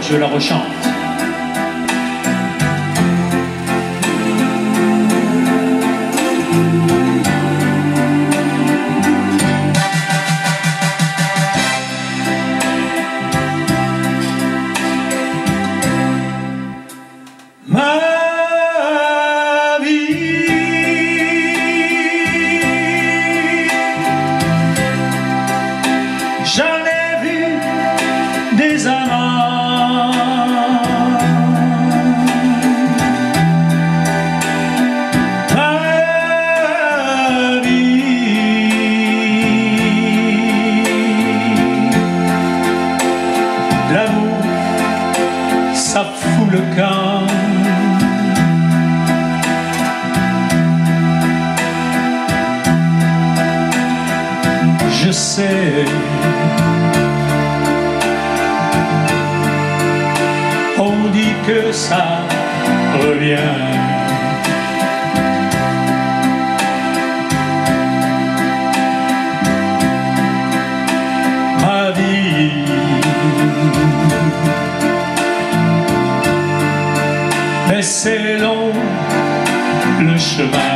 je la rechante. Je sais. On dit que ça revient. C'est long le chemin.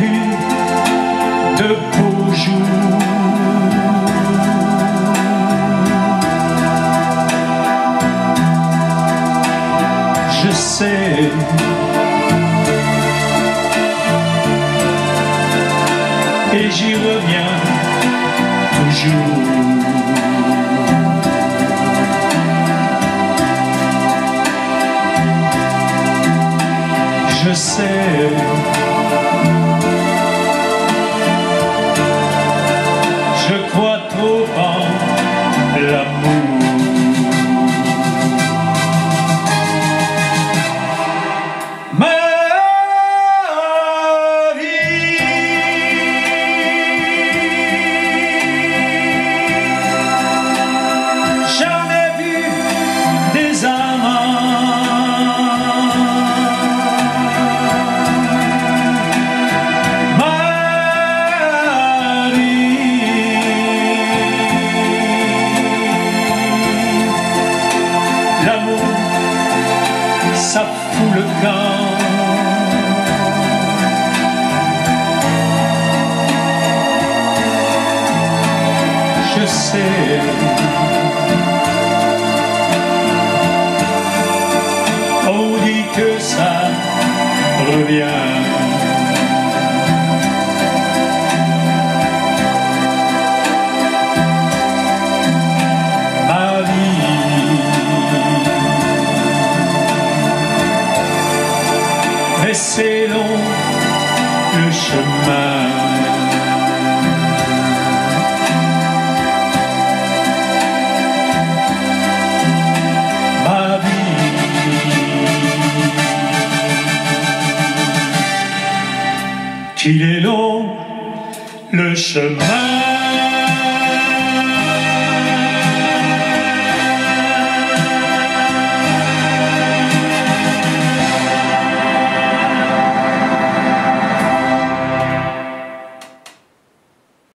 De beaux jours. Je sais. Et j'y reviens toujours. Je sais. Ça fout le camp. C'est long le chemin. Ma vie. Qu'il est long le chemin.